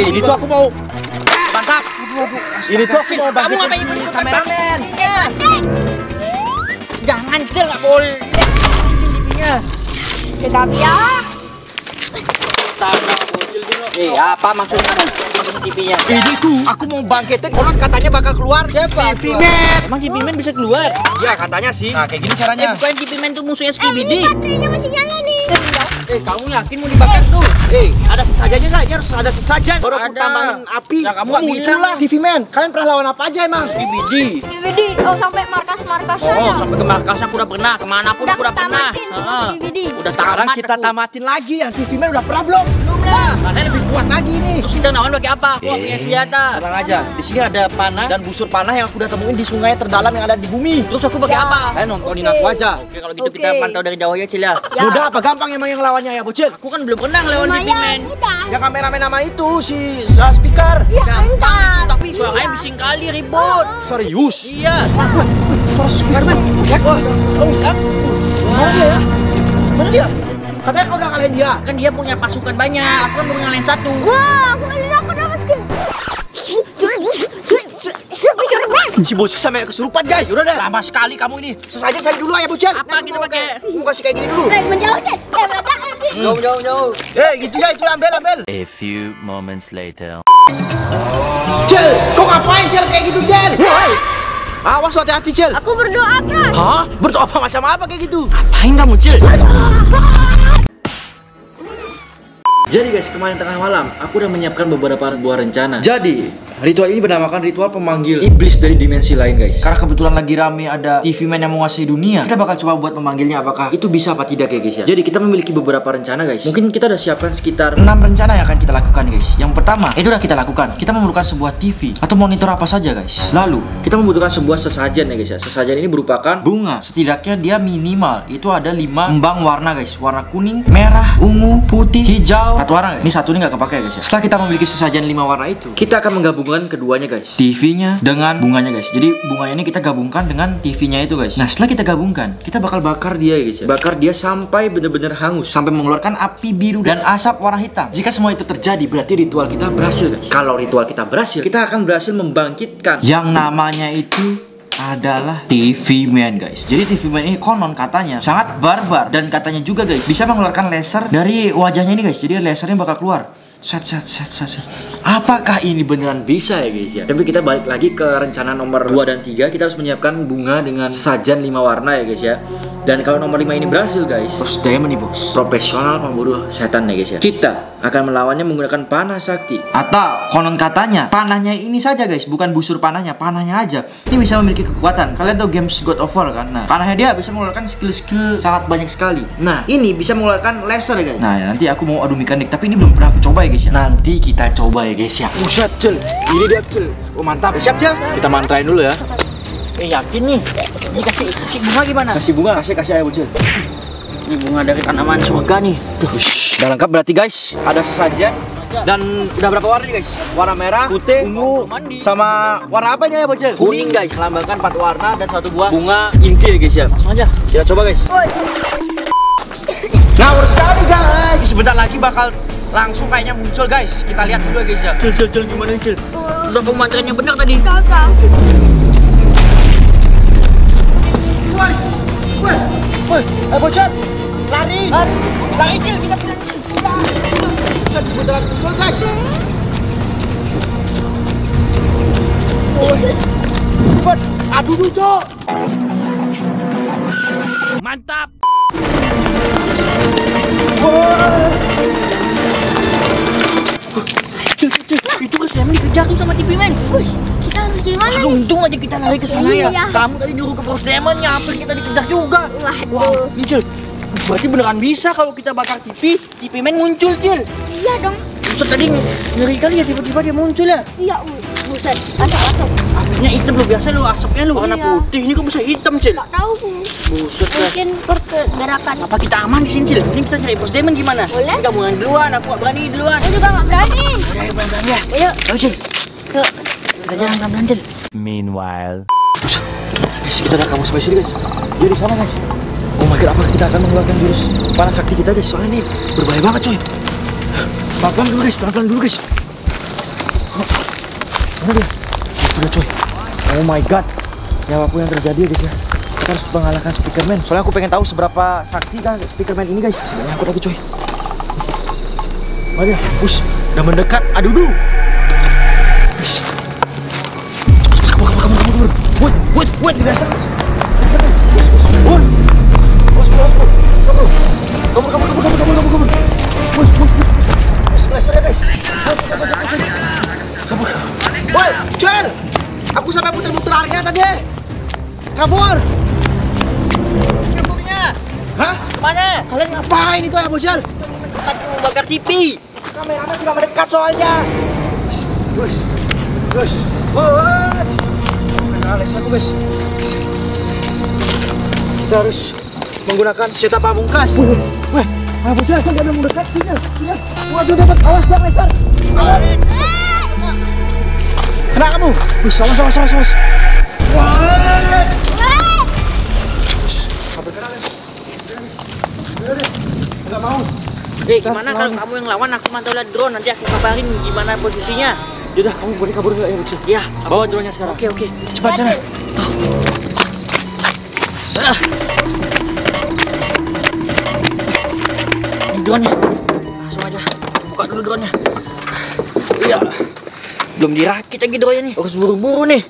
Eh, ini tuh aku mau mantap. Ini tuh aku mau Kamu ngapain si ikut ikut kameramen. Jangan cel nggak boleh. Lipinya. Tegap ya. Eh, apa maksudnya? TV-nya. Ini tuh aku mau bangkitin orang katanya bakal keluar. Siapa? TV Man. Emang TV Man bisa keluar? Ya, katanya sih. Nah, kayak gini Eh caranya. bukan TV Man tuh musuhnya Eh, ini Skibidi. baterainya masih nyala. Eh, kamu yakin mau dibakar tuh? Eh, ada sesajennya nggak? Ini harus ada sesajen. Baru aku Ada. tambahin api. Ya, kamu nggak muncul lah. TV Man, kalian pernah lawan apa aja emang? Skibidi. DVD. Oh sampai markas-markasnya Oh, ya. sampai ke markasnya aku udah pernah, ke mana pun Udah aku udah pernah. tamatin semua Heeh. DVD. Udah Sekarang kita aku. tamatin lagi yang TV Man udah pernah belum? Belum lah. Katanya lebih kuat lagi nih. Terus kita nawan pakai apa? Aku pakai senjata. Tenang aja, di sini ada panah dan busur panah yang aku udah temuin di sungai terdalam yang ada di bumi. Terus aku pakai Ya. apa? Kalian nontonin aku aja. Oke, kalau gitu kita pantau dari jauh ya, Cil ya. Mudah apa gampang emang yang lawannya ya, bocil? Aku kan belum pernah ngelawan TV Man. Lumayan mudah. Yang kameramen nama itu si speaker. Ya entar. Tapi suaranya Iya. bising kali ribut. Serius? Iya. Suara speaker man. Ya, oh, oh, ya. Mana dia ya? Mana dia? Katanya kau udah ngalahin dia. Kan dia punya pasukan banyak. Aku kan baru ngalahin satu. Wah, aku kali dapat dapat skin. Speaker man. Si bocil sampai kesurupan guys. Udah deh. Lama sekali kamu ini. Sesajen cari dulu ya bocil. Apa kita pakai? Mau kasih kayak gini dulu. Eh, menjauh deh. Eh. Jauh, jauh, jauh. Eh, gitu ya itu ambil ambil. A few moments later. Cil, kau ngapain Cil kayak gitu Cil? Woi. Awas hati-hati Cil. Aku berdoa, Pras. Hah? Berdoa apa macam apa kayak gitu? Apain kamu, Cil? Jadi guys, kemarin tengah malam aku udah menyiapkan beberapa buah rencana. Jadi, ritual ini bernamakan ritual pemanggil iblis dari dimensi lain guys. Karena kebetulan lagi rame ada TV man yang menguasai dunia, kita bakal coba buat memanggilnya apakah itu bisa apa tidak ya guys ya. Jadi kita memiliki beberapa rencana guys. Mungkin kita udah siapkan sekitar 6 rencana yang akan kita lakukan guys. Yang pertama, itu udah kita lakukan. Kita memerlukan sebuah TV atau monitor apa saja guys. Lalu, kita membutuhkan sebuah sesajen ya guys ya. Sesajen ini berupakan bunga. Setidaknya dia minimal itu ada 5 kembang warna guys. Warna kuning, merah, ungu, putih, hijau, satu warna guys. Ini satu ini nggak kepake guys ya. Setelah kita memiliki sesajen 5 warna itu, kita akan menggabungkan keduanya guys. TV-nya dengan bunganya guys. Jadi bunganya ini kita gabungkan dengan TV-nya itu guys. Nah, setelah kita gabungkan, kita bakal bakar dia guys ya. Bakar dia sampai bener-bener hangus, sampai mengeluarkan api biru dan asap warna hitam. Jika semua itu terjadi, berarti ritual kita berhasil guys. Kalau ritual kita berhasil, kita akan berhasil membangkitkan yang namanya itu adalah TV Man guys. Jadi TV Man ini konon katanya sangat barbar dan katanya juga guys bisa mengeluarkan laser dari wajahnya ini guys. Jadi lasernya bakal keluar. Set set set set set. Apakah ini beneran bisa ya guys ya? Tapi kita balik lagi ke rencana nomor 2 dan 3 Kita harus menyiapkan bunga dengan sajian 5 warna ya guys ya Dan kalau nomor 5 ini berhasil guys Bos Diamond nih bos Profesional pemburu setan ya guys ya Kita akan melawannya menggunakan panah sakti Atau konon katanya Panahnya ini saja guys Bukan busur panahnya Panahnya aja Ini bisa memiliki kekuatan Kalian tahu games God of War kan Nah panahnya dia bisa mengeluarkan skill-skill sangat banyak sekali Nah ini bisa mengeluarkan laser ya guys Nah nanti aku mau adu mekanik Tapi ini belum pernah aku coba ya guys ya Nanti kita coba ya guys ya Buset Cil. Ini dia Cil. Oh mantap. Siap Cil. Kita mantrain dulu ya. Eh, yakin nih. Ini kasih, kasih bunga gimana? Kasih bunga, kasih kasih ayo Cil. Ini bunga dari tanaman surga nih. Tuh, udah lengkap berarti guys. Ada sesajen dan udah berapa warna nih guys? Warna merah, putih, ungu, Mandi. sama warna apa ini ya bocil? Kuning, guys. Melambangkan empat warna dan satu buah bunga inti ya guys ya. Langsung aja. Kita coba guys. Ngawur sekali guys. Sebentar lagi bakal langsung kayaknya muncul guys. Kita lihat dulu ya guys ya. Cil, cil, cil, gimana Cil? Udah yang benar tadi. Kakak. Woi, woi, woi, eh bocil, lari, lari, lari Cil, kita guys. Woi, Cepet, aduh dulu Cok. Mantap. Cil, cil, cil. Itu kan Lemon dikejar tuh sama TV Man. Wih, kita harus gimana Aduh, nih? untung aja kita lari ke sana ya. Iya. Kamu tadi nyuruh ke Bos Demon, hampir kita dikejar juga. Waduh. Ini, Cil. Berarti beneran bisa kalau kita bakar TV, TV Man muncul, Cil. Iya dong. Buset tadi ngeri kali ya tiba-tiba dia muncul ya. Iya, bu- buset. Asap, asap. Apinya hitam lu biasa lu asapnya lu warna Iya. putih. Ini kok bisa hitam, Cil? Nggak tahu, Bu. Buset. Mungkin pergerakan. Apa kita aman di sini, Cil? Ini kita cari Bos Demon gimana? Boleh. Kamu duluan, aku gak berani duluan. Aku juga nggak berani. Ayo pelan-pelan ya. Ayo, Ayo, Cil. Jalan pelan-pelan, Cil. Meanwhile. Guys, kita udah kamu sampai sini guys. Dia di sana guys. Oh my god, apa kita akan mengeluarkan jurus panah sakti kita guys? Soalnya ini berbahaya banget coy. Pelan-pelan dulu guys, pelan-pelan dulu guys. Mana dia? Sudah coy. Oh my god. Ya apa pun yang terjadi guys ya. Kita harus mengalahkan Speakerman. Soalnya aku pengen tahu seberapa sakti kan Speakerman ini guys. Sebenarnya aku lagi coy. Dia, us, udah mendekat. Aduh, duh. Wait, wait, di dasar. Wait. Bos, bos, bos. Kabur. Kabur, kabur, kabur, kabur, kabur, kabur, kabur. Bos, bos, bos. Bos, guys, sorry guys. Kabur, kabur, kabur, kabur. Woi! Aku sampai muter-muter area tadi. Kabur! Kaburnya. Hah? Ke mana? Kalian ngapain itu ya, Bocel? Aku bakar TV. Kameramen juga mendekat soalnya. Bos, bos, bos. Kenal aku guys. Kita harus menggunakan senjata pamungkas. Wah, ah, Bocel kan udah mendekat. Tinggal, tinggal. Waduh, dapat. Awas, bang. Awas. Kena kamu. Wih, awas, awas, awas, awas. Wah. Sampai kena, Les. Enggak mau. Eh, gimana kalau kamu yang lawan aku mantau lihat drone nanti aku kabarin gimana posisinya. Yaudah, kamu boleh kabur nggak ya, Bocil? Ya, Bawa drone-nya sekarang. Oke, oke. Cepat sana. Ini drone-nya. Langsung aja. Buka dulu drone-nya. Iya. Belum dirakit lagi drone-nya nih. Harus buru-buru nih.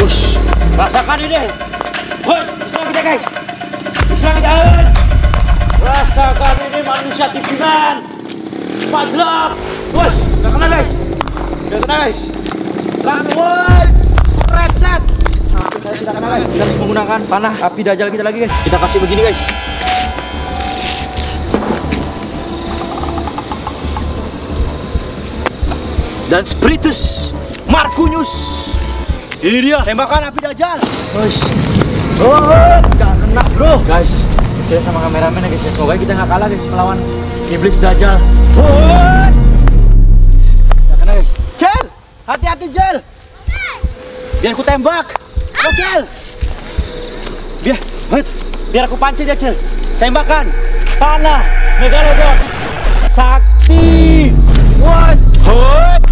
Push. Rasakan ini. Woi, Islam kita guys. Islam kita. Rasakan ini manusia tipiman. Majlab. Push. Kena guys. Gak kena guys. Langsung. Red set. Nah, kita tidak kena guys. Kita harus menggunakan panah api dajal kita lagi guys. Kita kasih begini guys. Dan Spiritus Marcunius ini dia tembakan api dajal. Guys. Oh, nggak kena bro. Guys, kita sama kameramen ya guys ya. Semoga kita nggak kalah guys melawan iblis dajal. Oh. Nggak kena guys. Cel, Cel. Biar aku tembak. Oh Cel. Biar, wait. biar aku pancing dia Cel. Tembakan. Panah. Megalodon. Sakti. What? Hot.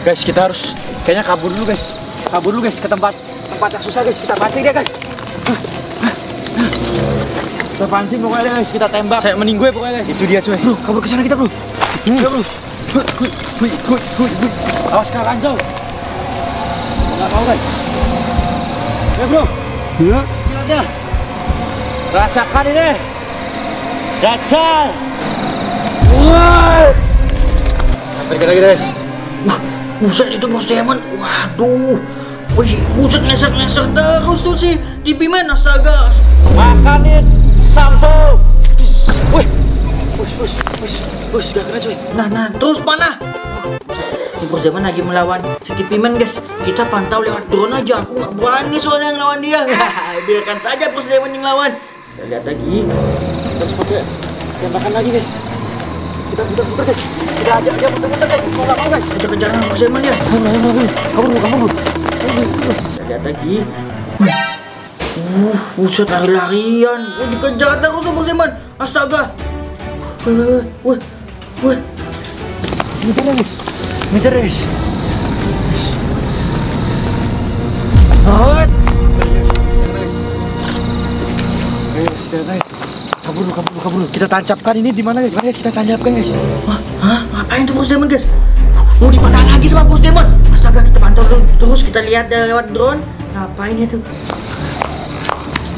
Guys, kita harus kayaknya kabur dulu, guys. Kabur dulu, guys, ke tempat tempat yang susah, guys. Kita pancing dia, guys. Kita pancing pokoknya, guys. Kita tembak. Saya mending gue pokoknya, guys. Itu dia, coy. Bro, kabur ke sana kita, bro. Ya, bro. Hui, hui, hui, hui, hui, hui. Awas kena ranjau. Enggak mau, guys. Ya, bro. Ya. Silakan. Rasakan ini. Dajjal. Woi. Kita lagi, guys. Wah, buset itu bos Demon. Waduh. Wih, buset ngeser-ngeser terus tuh si man astaga. Makanin sampo. Push, push, push, gak kena coy. Nah, nah, terus panah. Bos Demon lagi melawan man guys. Kita pantau lewat drone aja. Aku nggak berani soalnya yang lawan dia. Biarkan saja bos Demon yang lawan. Kita lihat lagi. Kita harus pakai tembakan lagi guys. Kita putar-putar guys. Kita ajak dia putar-putar guys. Mau gak mau guys. Bos Demon ya. Kabur, kabur, kabur. Kabur, dulu, kabur. dulu. Kita lihat lagi. Uh, buset lari-larian. Oh, dikejar terus sama bos Demon. Astaga. Wih, wih, wih. Ngejar ya guys. Ngejar ya guys. Hot. Kabur dulu, kabur dulu, kabur dulu. Kita tancapkan ini di mana guys? Mana guys? Kita tancapkan guys. Hah? Hah? Ngapain tuh bos Demon guys? Mau dipandang lagi sama bos Demon? Astaga kita pantau dulu terus kita lihat dari lewat drone. Ngapain itu?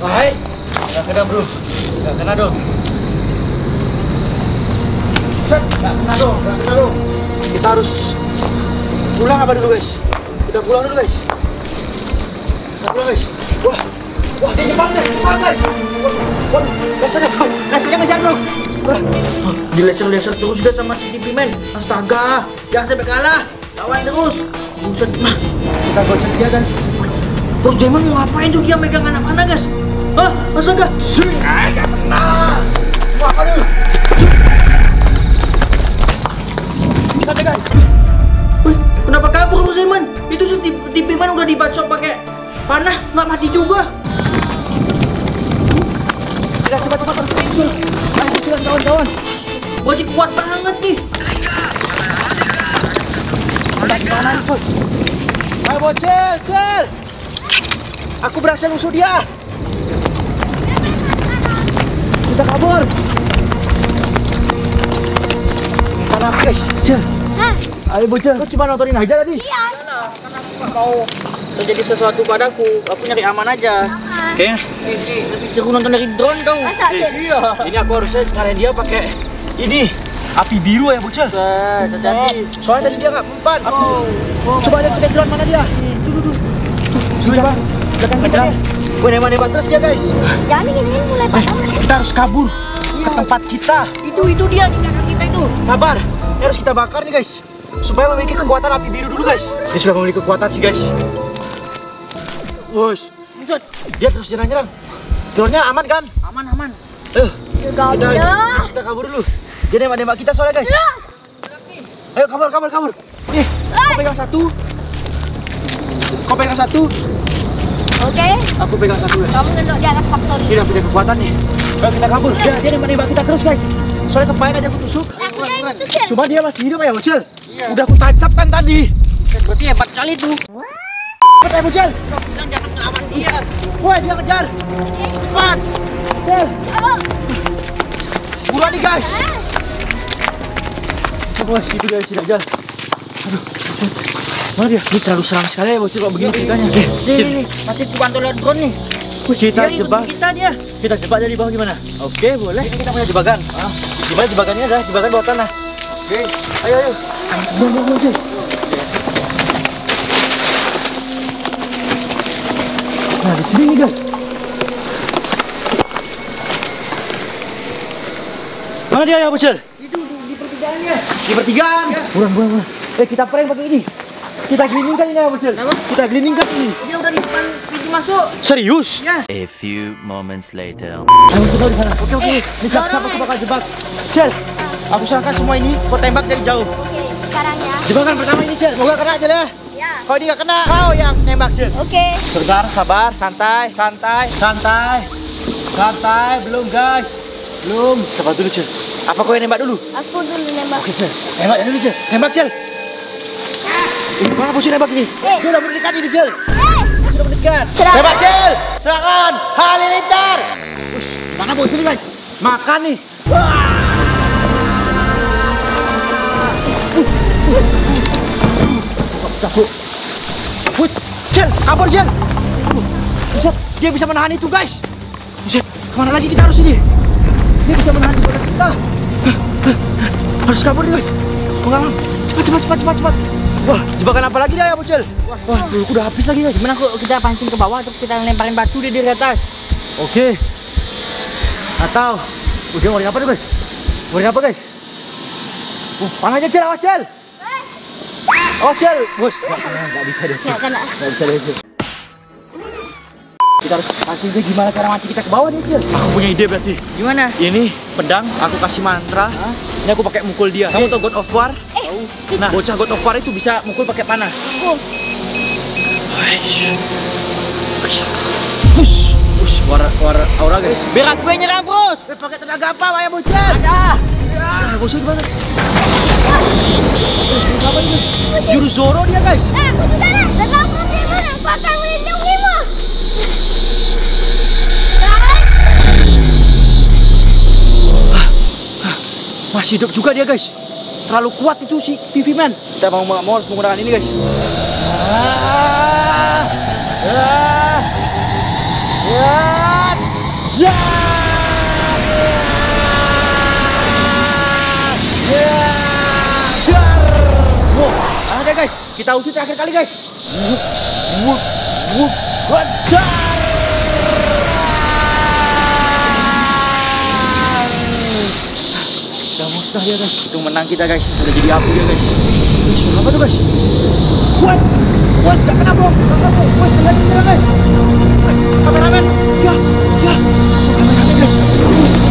Baik. Gak kena bro. Gak kena dong. Set. Dong. Kita harus pulang apa dulu guys? Kita pulang dulu guys. Kita pulang guys. Wah. Wah di depan guys. Cepat guys. Waduh. Biasanya bro. Biasanya ngejar bro. Wah. Dileser-leser terus guys sama si TV man. Astaga, jangan sampai kalah. Lawan terus. Buset. Nah, Kita gocek dia guys. bos Demon mau ngapain tuh dia megang anak panah guys? Hah? Astaga. Sing. Ah, gak kena. Wah, aduh. Deh guys. Wih, kenapa kabur bos Demon? Itu si TV man udah dibacok pakai panah, nggak mati juga. Tidak cepat cepat terus. Ayo silakan kawan-kawan. Wajib kuat banget nih. Udah di mana nih? Ayo bocil. Aku berhasil musuh dia. Kita kabur. Mana guys? Cel. Ayo bocil. Kau cuma nontonin aja tadi. Iya. Kau terjadi sesuatu padaku, aku nyari aman aja. Ini lebih seru nonton dari drone kau. Masa Cil? Iya. Ini aku harusnya ngarahin dia pakai ini api biru ya bocil. Nah, terjadi. Soalnya tadi dia nggak mempan. Oh. Coba lihat ke drone mana dia. Tuh, tuh, tuh. Coba. Kita nih. Gue nembak-nembak terus dia guys. Jangan gini mulai Eh, padam. kita harus kabur ke tempat kita. Itu itu dia di belakang kita itu. Sabar, ini harus kita bakar nih guys. Supaya memiliki kekuatan api biru dulu guys. Ini sudah memiliki kekuatan sih guys. Wos, dia terus nyerang-nyerang. Drone-nya aman kan? aman aman. Gak kita, ya. kita kabur dulu. Dia nembak-nembak kita soalnya guys. Ayo kabur, kabur, kabur. Nih, kau pegang satu. Kau pegang satu, Oke. aku pegang satu guys. Kamu duduk di atas faktor. Ini udah punya kekuatan nih. Ayo kita kabur. Dia, dia nembak-nembak kita terus guys. Soalnya kemarin aja aku tusuk. Aku. Cuma dia masih hidup ya bocil. Udah aku tancap kan tadi. Berarti hebat kali tuh. Cepat ya bocil. Bilang jangan melawan dia. Woi dia kejar. Cepat. Oh. Buruan nih guys. Bos, itu dia sini aja. Aduh. Mana dia? Ini terlalu seram sekali ya bocil kalau begini ceritanya. Nih, nih, nih, masih dipantau lewat drone nih. Kita Dia ngikutin jebak. kita dia. Kita jebak dari bawah gimana? Oke, boleh. Ini kita punya jebakan. Ah, gimana jebakannya adalah jebakan bawah tanah. Oke, ayo ayo. Nah, di sini nih, guys. Mana dia ya, Bocil? Itu di, pertigaannya. Di pertigaan. Buruan, buruan, buruan. Eh, kita prank pakai ini. Kita gelindingkan ini ya, Bocil. Kita gelindingkan ini. Dia udah di depan pintu masuk. Serius? Ya. A few moments later. Ayo di sana. Oke oke. Ini siap siap aku bakal jebak. Cel, aku serahkan semua ini. Kau tembak dari jauh. Sekarang ya. Jebakan pertama ini Cel. Semoga kena Cel ya. Ya. Kalau ini nggak kena, kau yang nembak Cel. Oke. Sebentar, sabar, santai, santai, santai, santai. Belum guys, belum. Sabar dulu Cel. Apa kau yang nembak dulu? Aku dulu nembak. Oke Cel. Nembak dulu Cel. Nembak Cel. Ini mana posisi nembak ini? Eh. Dia udah mendekat ini Cel. Eh. Dia sudah mendekat. Nembak Cel. Silakan. Halilintar. Ush, mana bos ini guys? Makan nih. Cabut. Wih, Cel, kabur. Buset, dia bisa menahan itu guys. Buset, ke mana lagi kita harus ini? Dia bisa menahan di badan kita. Harus kabur nih guys. Pengalaman. Cepat, cepat, cepat, cepat, cepat. Wah, jebakan apa lagi dah ya, Bocel? Wah, peluru udah habis lagi guys. Gimana kok kita pancing ke bawah terus kita lemparin batu dia dari atas? Oke. Atau udah mau apa tuh guys? Mau apa guys? Uh, panah aja Cel, awas Cel. Oh Cel, bos. Nggak kena, nggak bisa deh Cel. Nggak kena. Bisa deh Cel. Kita harus pancing dia gimana cara mancing kita ke bawah nih Cel. Aku punya ide berarti. Gimana? Ini pedang, aku kasih mantra. Ini aku pakai mukul dia. Kamu tau God of War? Eh. Nah, bocah God of War itu bisa mukul pakai panah. Aku. Push, push, war, war aura guys. Biar aku yang nyerang, Bros. Eh, pakai tenaga apa, ya bocah? Ada. Ah, bocah gimana? Apa ini? Jurus Zoro dia guys. Eh, aku mana? Melindungimu. Masih hidup juga dia guys. Terlalu kuat itu si TV Man. Kita mau mau harus menggunakan ini guys. Ah, ah, ah, ya, dar. Ada guys. Kita uji terakhir kali guys. Wuk, wuk, wuk, dia guys. Itu menang kita guys. Udah jadi abu dia guys. Wih, apa tuh guys? What? Bos, gak kena bro. Gak kena bro. Bos, kena kita guys. Kameramen. Ya, ya. Kameramen guys.